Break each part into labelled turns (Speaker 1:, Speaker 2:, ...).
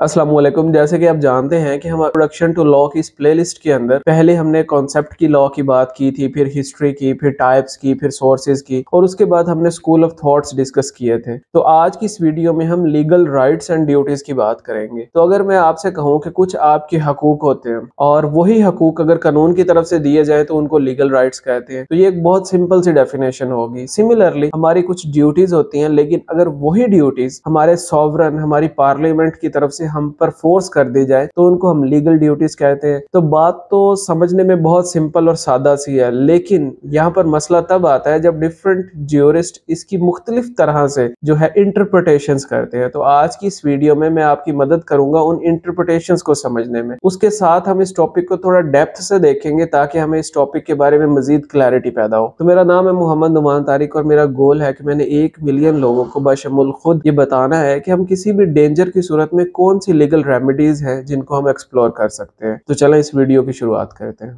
Speaker 1: असलम जैसे कि आप जानते हैं कि हम प्रोडक्शन टू लॉ की इस प्लेलिस्ट के अंदर पहले हमने कॉन्सेप्ट की लॉ की बात की थी, फिर हिस्ट्री की, फिर टाइप्स की, फिर सोर्सेज की, और उसके बाद हमने स्कूल ऑफ़ थॉट्स डिस्कस किए थे। तो आज की इस वीडियो में हम लीगल राइट्स एंड ड्यूटीज़ की बात करेंगे। तो अगर मैं आपसे कहूँ कि कुछ आपके हकूक होते हैं, और वही हकूक अगर कानून की तरफ़ से दिए जाए तो उनको लीगल राइट्स कहते हैं। तो ये एक बहुत सिंपल सी डेफिनेशन होगी। सिमिलरली हमारी कुछ ड्यूटीज़ होती हैं, लेकिन अगर वही ड्यूटीज़ हमारे सॉवरन हमारी पार्लियामेंट की तरफ़ से हम पर फोर्स कर दी जाए तो उनको हम लीगल ड्यूटीज़ कहते हैं। तो बात तो समझने में बहुत सिंपल और सादा सी है, लेकिन यहाँ पर मसला तब आता है जब डिफरेंट ज्योरिस्ट इसकी मुख्तलिफ़ तरह से जो है इंटरप्रिटेशन करते हैं। तो आज की इस वीडियो में मैं आपकी मदद करूँगा उन इंटरप्रिटेशन को समझने में। उसके साथ हम इस टॉपिक को थोड़ा डेप्थ से देखेंगे ताकि हमें इस टॉपिक के बारे में मजीद क्लैरिटी पैदा हो। तो मेरा नाम है मोहम्मद नुमान तारिक और मेरा गोल है कि मैंने एक मिलियन लोगों को बशमुल खुद ये बताना है कि हम किसी भी डेंजर की सूरत में कौन सी लीगल रेमेडीज हैं जिनको हम एक्सप्लोर कर सकते हैं? तो चलें इस वीडियो की शुरुआत करते हैं।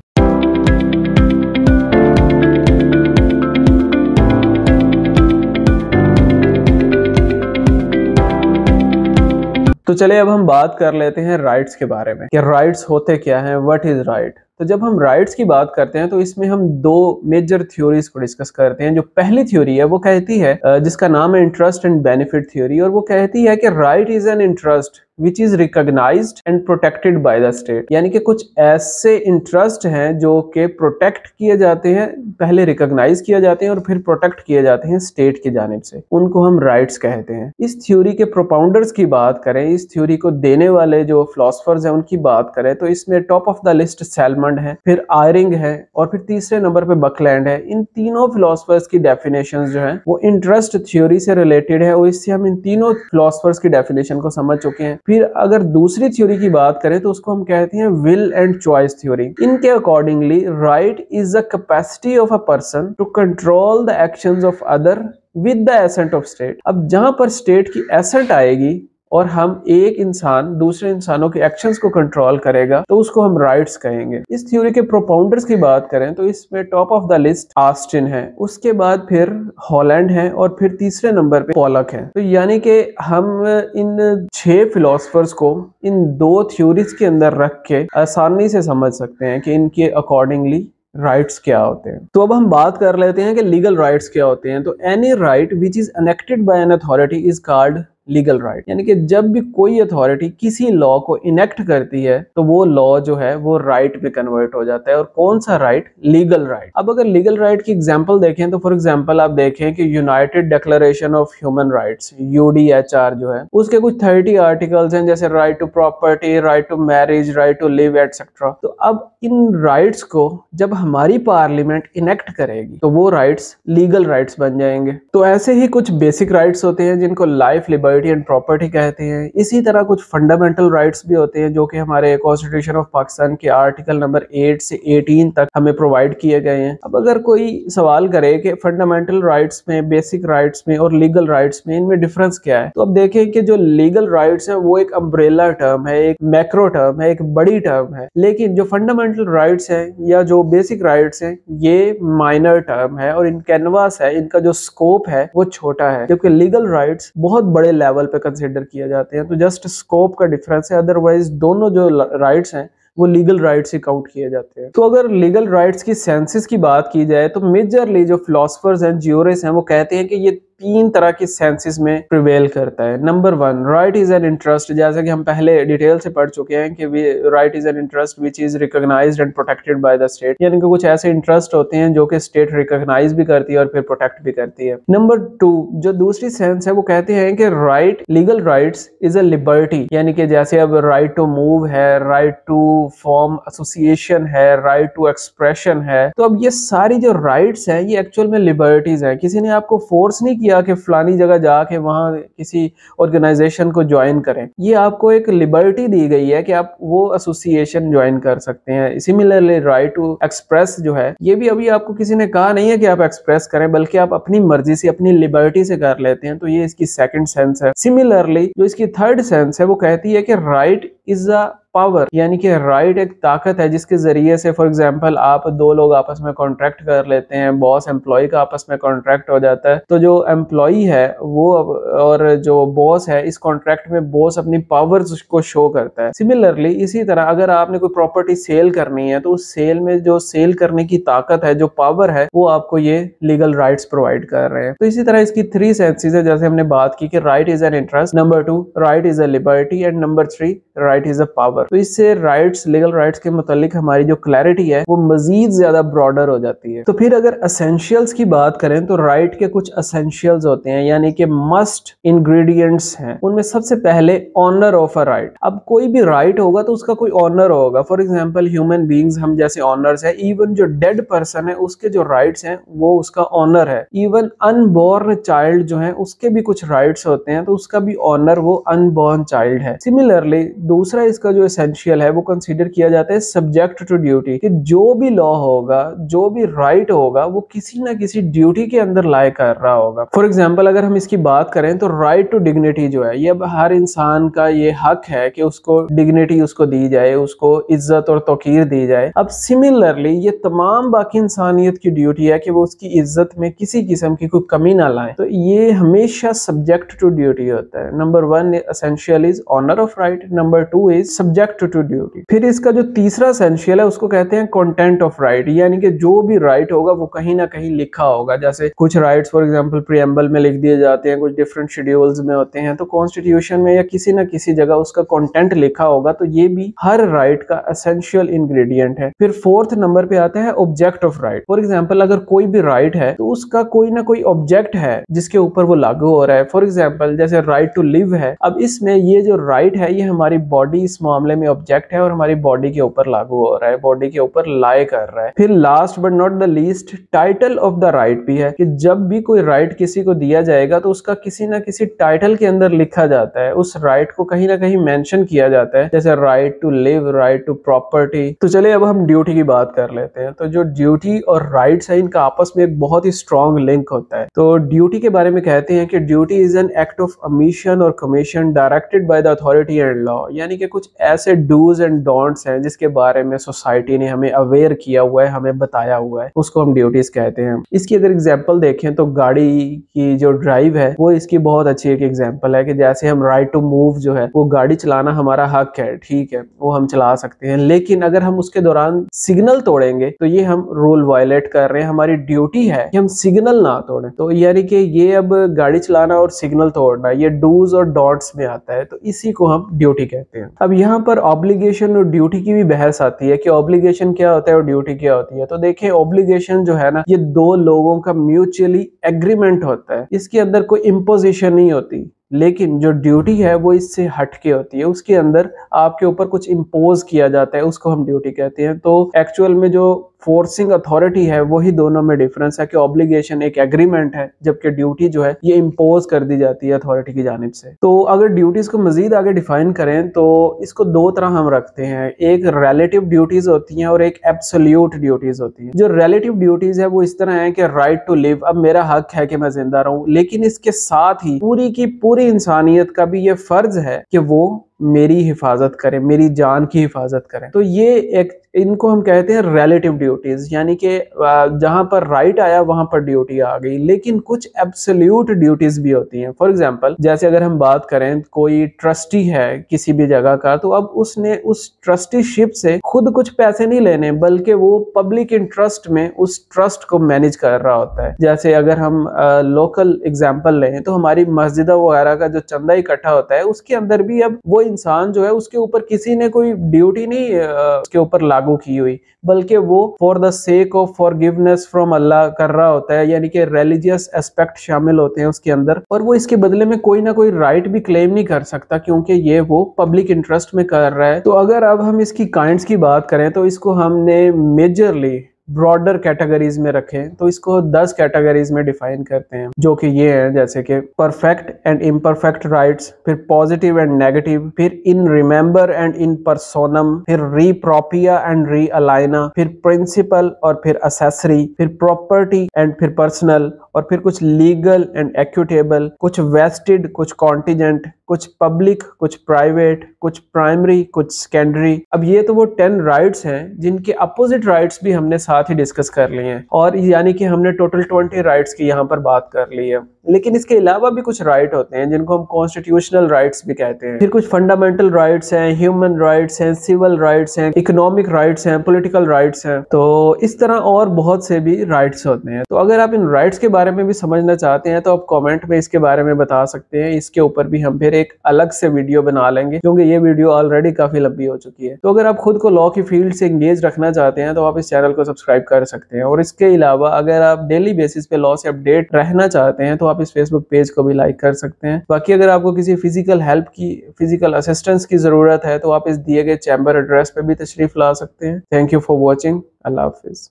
Speaker 1: तो चलिए अब हम बात कर लेते हैं राइट्स के बारे में। कि राइट्स होते क्या हैं? व्हाट इज़ राइट तो जब हम राइट्स की बात करते हैं तो इसमें हम दो मेजर थ्योरीज को डिस्कस करते हैं। जो पहली थ्योरी है, वो कहती है जिसका नाम है इंटरेस्ट एंड बेनिफिट थ्योरी और वो कहती है कि right is an interest which is recognise and protected by the state यानी कि कुछ ऐसे इंटरेस्ट हैं जो कि प्रोटेक्ट किए जाते हैं, पहले रिकोगनाइज किए जाते हैं और फिर प्रोटेक्ट किए जाते हैं स्टेट की जानब से। उनको हम राइट्स कहते हैं। इस थ्योरी के प्रोपाउंडर्स की बात करें, इस थ्योरी को देने वाले जो फिलोसफर्स हैं, उनकी बात करें तो इसमें top of the list Salmond है, फिर आयरिंग है और फिर तीसरे नंबर पे बकलैंड है। इन तीनों फिलोसफर्स की डेफिनेशन जो है, वो इंटरेस्ट थ्योरी से रिलेटेड है और इससे हम इन तीनों फिलोसफर्स की डेफिनेशन को समझ चुके हैं। फिर अगर दूसरी थ्योरी की बात करें तो उसको हम कहते हैं विल एंड चॉइस थ्योरी इनके accordingly right is the capacity of a person to control the actions of other with the assent of state अब जहाँ पर स्टेट की एसेंट आएगी और हम एक इंसान दूसरे इंसानों के एक्शंस को कंट्रोल करेगा तो उसको हम राइट्स कहेंगे। इस थ्योरी के प्रोपाउंडर्स की बात करें तो इसमें top of the list Austin है। उसके बाद फिर हॉलैंड है और फिर तीसरे नंबर पे पॉलक है। तो यानी कि हम इन छह फिलोसफर्स को, इन दो थ्योरीज के अंदर रख के आसानी से समझ सकते हैं कि इनके अकॉर्डिंगली राइट्स क्या होते हैं। तो अब हम बात कर लेते हैं कि लीगल राइट्स क्या होते हैं। तो any right which is enacted by an authority is called legal right. यानी कि जब भी कोई अथॉरिटी किसी लॉ को इनेक्ट करती है तो वो लॉ जो है, वो राइट right में कन्वर्ट हो जाता है। और कौन सा राइट लीगल राइट अब अगर लीगल राइट right की एग्जांपल देखें तो फॉर एग्जांपल आप देखें कि United Declaration of Human Rights UDHR जो है, उसके कुछ थर्टी आर्टिकल्स हैं, जैसे right to property right to marriage right to live etcetera तो अब इन राइट्स को जब हमारी पार्लियामेंट इनेक्ट करेगी तो वो राइट्स लीगल राइट्स बन जाएँगे। तो ऐसे ही कुछ बेसिक राइट्स होते हैं, जिनको life liberty liberty and property कहते हैं। इसी तरह कुछ फंडामेंटल राइट्स भी होते हैं, जो कि हमारे कॉन्स्टिट्यूशन ऑफ़ पाकिस्तान के आर्टिकल नंबर 8 से 18 तक हमें प्रोवाइड किए गए हैं। अब अगर कोई सवाल करे कि फंडामेंटल राइट्स में बेसिक राइट्स में और लीगल राइट्स में इनमें डिफरेंस क्या है तो अब देखें कि जो लीगल राइट्स है, वो एक अम्ब्रेला टर्म है, एक मैक्रो टर्म है, एक बड़ी टर्म है। लेकिन जो फंडामेंटल राइट्स है या जो बेसिक राइट्स है, ये माइनर टर्म है और इन कैनवास है, इनका जो स्कोप है, वो छोटा है, जबकि लीगल राइट्स बहुत बड़े लेवल पे कंसिडर किया जाते हैं तो जस्ट स्कोप का डिफरेंस है। अदरवाइज़ दोनों जो राइट्स हैं, वो लीगल राइट्स ही काउंट किए जाते हैं। तो अगर लीगल राइट्स की सेंसिस की बात की जाए तो मेजरली जो फिलोसफर्स हैं जियोरिस हैं, वो कहते हैं कि ये तीन तरह के सेंसेस में प्रिवेल करता है। Number one right is an interest जैसे कि हम पहले डिटेल से पढ़ चुके हैं कि right is an interest which is recognise and protected by the state यानी कि कुछ ऐसे इंटरेस्ट होते हैं जो कि स्टेट रिकोगनाइज भी करती है और फिर प्रोटेक्ट भी करती है। नंबर टू जो दूसरी सेंस है वो कहते हैं कि right legal right is a liberty यानी कि जैसे अब राइट टू मूव है राइट टू फॉर्म एसोसिएशन है राइट टू एक्सप्रेशन है। तो अब ये सारी जो राइट्स है, ये एक्चुअल में लिबर्टीज है। किसी ने आपको फोर्स नहीं किया किया कि फलानी जगह जाके वहाँ किसी ऑर्गेनाइजेशन को ज्वाइन करें। ये आपको एक लिबर्टी दी गई है कि आप वो एसोसिएशन ज्वाइन कर सकते हैं। सिमिलरली राइट टू एक्सप्रेस जो है, ये भी अभी आपको किसी ने कहा नहीं है कि आप एक्सप्रेस करें, बल्कि आप अपनी मर्ज़ी से, अपनी लिबर्टी से कर लेते हैं। तो ये इसकी सेकेंड सेंस है। सिमिलरली जो इसकी थर्ड सेंस है, वो कहती है कि राइट इज़ अ पावर यानी कि राइट एक ताकत है जिसके ज़रिए से फॉर एग्जांपल आप दो लोग आपस में कॉन्ट्रैक्ट कर लेते हैं बॉस एम्प्लॉय का आपस में कॉन्ट्रैक्ट हो जाता है तो जो एम्प्लॉय है, वो और जो बॉस है, इस कॉन्ट्रैक्ट में बॉस अपनी पावर को शो करता है। सिमिलरली इसी तरह अगर आपने कोई प्रॉपर्टी सेल करनी है तो उस सेल में जो सेल करने की ताकत है, जो पावर है, वो आपको ये लीगल राइट्स प्रोवाइड कर रहे हैं। तो इसी तरह इसकी थ्री सेंसेस है, जैसे हमने बात की कि right is an interest number two right is a liberty and number three right is a power तो इससे राइट्स लीगल राइट्स के मुतालिक हमारी जो क्लैरिटी है, वो मजीद ज़्यादा ब्रॉडर हो जाती है। तो फिर अगर असेंशियल्स की बात करें तो राइट के कुछ असेंशियल्स होते हैं, यानी कि मस्ट इंग्रेडिएंट्स हैं। उनमें सबसे पहले ऑनर ऑफ़ अ राइट अब कोई भी राइट right होगा तो उसका कोई ऑनर होगा। फॉर एग्ज़ाम्पल ह्यूमन बींग्स हम जैसे ऑनर्स है इवन जो डेड पर्सन है, उसके जो राइट्स हैं, वो उसका ऑनर है। इवन अनबॉर्न चाइल्ड जो है, उसके भी कुछ राइट्स होते हैं तो उसका भी ऑनर वो अनबॉर्न चाइल्ड है। सिमिलरली दूसरा इसका जो एसेंशियल है, वो कंसिडर किया जाता है सब्जेक्ट टू ड्यूटी कि जो भी लॉ होगा, जो भी राइट होगा, वो किसी ना किसी ड्यूटी के अंदर लाए कर रहा होगा। फॉर एग्ज़ाम्पल अगर हम इसकी बात करें तो राइट टू डिग्निटी जो है, ये अब हर इंसान का ये हक है कि उसको डिग्निटी उसको दी जाए, उसको इज़्ज़त और तोकीर दी जाए। अब सिमिलरली ये तमाम बाकी इंसानियत की ड्यूटी है कि वो उसकी इज़्ज़त में किसी किस्म की कोई कमी ना लाए। तो ये हमेशा सब्जेक्ट टू ड्यूटी होता है। Number one essential is owner of right number two is subject to duty. फिर इसका जो तीसरा सेंशियल है, उसको कहते हैं कंटेंट ऑफ़ राइट यानी कि जो भी राइट होगा, वो कहीं ना कहीं लिखा होगा। जैसे कुछ राइट्स फॉर एग्जांपल प्रियम्बल में लिख दिए जाते हैं, कुछ डिफरेंट शेड्यूल्स में होते हैं तो कॉन्स्टिट्यूशन में या किसी ना किसी जगह उसका कॉन्टेंट लिखा होगा तो ये भी हर राइट का असेंशियल इंग्रेडिएंट है। फिर फोर्थ नंबर पे आता है object of right for example अगर कोई भी राइट है तो उसका कोई ना कोई ऑब्जेक्ट है, जिसके ऊपर वो लागू हो रहा है। फॉर एग्ज़ाम्पल जैसे राइट टू लिव है, अब इसमें ये जो राइट है, ये हमारी बॉडी इस मामले में ऑब्जेक्ट है और हमारी बॉडी के ऊपर लागू हो रहा है बॉडी के ऊपर लाए कर रहा है। फिर last but not the least title of the right भी है कि जब भी कोई राइट किसी को दिया जाएगा तो उसका किसी ना किसी टाइटल के अंदर लिखा जाता है। उस राइट को कहीं ना कहीं मेंशन किया जाता है, जैसे right to live right to property तो चले अब हम ड्यूटी की बात कर लेते हैं। तो जो ड्यूटी और राइट्स है, इनका आपस में एक बहुत ही स्ट्रॉन्ग लिंक होता है। तो ड्यूटी के बारे में कहते हैं कि duty is an act of omission और commission directed by the authority and law यानी कि कुछ ऐसे डूज एंड डोंट्स हैं जिसके बारे में सोसाइटी ने हमें अवेयर किया हुआ है, हमें बताया हुआ है, उसको हम ड्यूटीज़ कहते हैं। इसकी अगर एग्ज़ाम्पल देखें तो गाड़ी की जो ड्राइव है, वो इसकी बहुत अच्छी एक एग्ज़ाम्पल है कि जैसे हम राइट टू मूव जो है, वो गाड़ी चलाना हमारा हक है, ठीक है, वो हम चला सकते हैं। लेकिन अगर हम उसके दौरान सिग्नल तोड़ेंगे तो ये हम रूल वायलेट कर रहे हैं, हमारी ड्यूटी है कि हम सिग्नल ना तोड़े। तो यानी कि ये अब गाड़ी चलाना और सिग्नल तोड़ना, ये डूज और डॉट्स में आता है तो इसी को हम ड्यूटी कहते हैं। अब यहाँ पर ऑब्लिगेशन और ड्यूटी की भी बहस आती है कि ऑब्लिगेशन क्या होता है और ड्यूटी क्या होती है। तो देखिए ऑब्लिगेशन जो है ना, ये दो लोगों का म्यूचुअली एग्रीमेंट होता है। इसके अंदर कोई इम्पोजिशन नहीं होती। लेकिन जो ड्यूटी है वो इससे हटके होती है। उसके अंदर आपके ऊपर कुछ इम्पोज किया जाता है, उसको हम ड्यूटी कहते हैं। तो एक्चुअल में जो फोर्सिंग अथॉरिटी है, वही दोनों में डिफरेंस है कि ऑब्लिगेशन एक एग्रीमेंट है, जबकि ड्यूटी जो है, ये इम्पोज कर दी जाती है अथॉरिटी की जानब से। तो अगर ड्यूटीज़ को मजीद आगे डिफाइन करें तो इसको दो तरह हम रखते हैं। एक रिलेटिव ड्यूटीज़ होती हैं और एक एब्सोल्यूट ड्यूटीज़ होती हैं। जो रिलेटिव ड्यूटीज़ है, वो इस तरह है कि राइट टू लिव अब मेरा हक है कि मैं ज़िंदा रहूँ, लेकिन इसके साथ ही पूरी की पूरी इंसानियत का भी ये फ़र्ज़ है कि वो मेरी हिफाजत करें, मेरी जान की हिफाजत करें। तो ये एक, इनको हम कहते हैं रिलेटिव ड्यूटीज़ यानी कि जहाँ पर राइट आया, वहाँ पर ड्यूटी आ गई। लेकिन कुछ एब्सोल्यूट ड्यूटीज़ भी होती हैं। फॉर एग्जांपल जैसे अगर हम बात करें, कोई ट्रस्टी है किसी भी जगह का तो अब उसने उस ट्रस्टीशिप से खुद कुछ पैसे नहीं लेने, बल्कि वो पब्लिक इंटरेस्ट में उस ट्रस्ट को मैनेज कर रहा होता है। जैसे अगर हम लोकल एग्ज़ाम्पल लें तो हमारी मस्जिद वगैरह का जो चंदा इकट्ठा होता है, उसके अंदर भी अब वो इंसान जो है उसके ऊपर किसी ने कोई ड्यूटी नहीं उसके ऊपर लागू की हुई। बल्कि वो for the sake of forgiveness from Allah कर रहा होता है, यानी कि रिलीजियस एस्पेक्ट शामिल होते हैं उसके अंदर। और वो इसके बदले में कोई ना कोई राइट भी क्लेम नहीं कर सकता, क्योंकि ये वो पब्लिक इंटरेस्ट में कर रहा है। तो अगर अब हम इसकी काइंड्स की बात करें तो इसको हमने मेजरली ब्रॉडर कैटेगरीज में रखें तो इसको दस कैटेगरीज में डिफाइन करते हैं, जो कि ये हैं, जैसे कि परफेक्ट एंड इम्परफेक्ट राइट्स फिर पॉजिटिव एंड नेगेटिव फिर in remember and in personam फिर रीप्रोपिया एंड री अलाइना फिर प्रिंसिपल और फिर असेसरी फिर प्रॉपर्टी एंड फिर पर्सनल और फिर कुछ लीगल एंड एक्यूटेबल कुछ वेस्टेड कुछ कॉन्टीजेंट कुछ पब्लिक कुछ प्राइवेट कुछ प्राइमरी कुछ सेकेंडरी अब ये तो वो टेन राइट्स हैं, जिनके अपोजिट राइट्स भी हमने साथ ही डिस्कस कर लिए हैं। और यानी कि हमने टोटल ट्वेंटी राइट्स की यहाँ पर बात कर ली है। लेकिन इसके अलावा भी कुछ राइट होते हैं, जिनको हम कॉन्स्टिट्यूशनल राइट्स भी कहते हैं। फिर कुछ फंडामेंटल राइट्स हैं ह्यूमन राइट्स हैं सिविल राइट्स हैं इकोनॉमिक राइट्स हैं पॉलिटिकल राइट्स हैं। तो इस तरह और बहुत से भी राइट्स होते हैं। तो अगर आप इन राइट्स के बारे में भी समझना चाहते हैं तो आप कॉमेंट में इसके बारे में बता सकते हैं। इसके ऊपर भी हम फिर एक अलग से वीडियो बना लेंगे, क्योंकि ये वीडियो ऑलरेडी काफ़ी लंबी हो चुकी है। तो अगर आप खुद को लॉ की फ़ील्ड से इंगेज रखना चाहते हैं तो आप इस चैनल को सब्सक्राइब कर सकते हैं। और इसके अलावा अगर आप डेली बेसिस पे लॉ से अपडेट रहना चाहते हैं तो आप इस फेसबुक पेज को भी लाइक कर सकते हैं। बाकी अगर आपको किसी फ़िज़िकल हेल्प की फ़िज़िकल असिस्टेंस की ज़रूरत है तो आप इस दिए गए चैम्बर एड्रेस पर भी तशरीफ़ ला सकते हैं। थैंक यू फॉर वॉचिंग अल्लाह हाफिज़।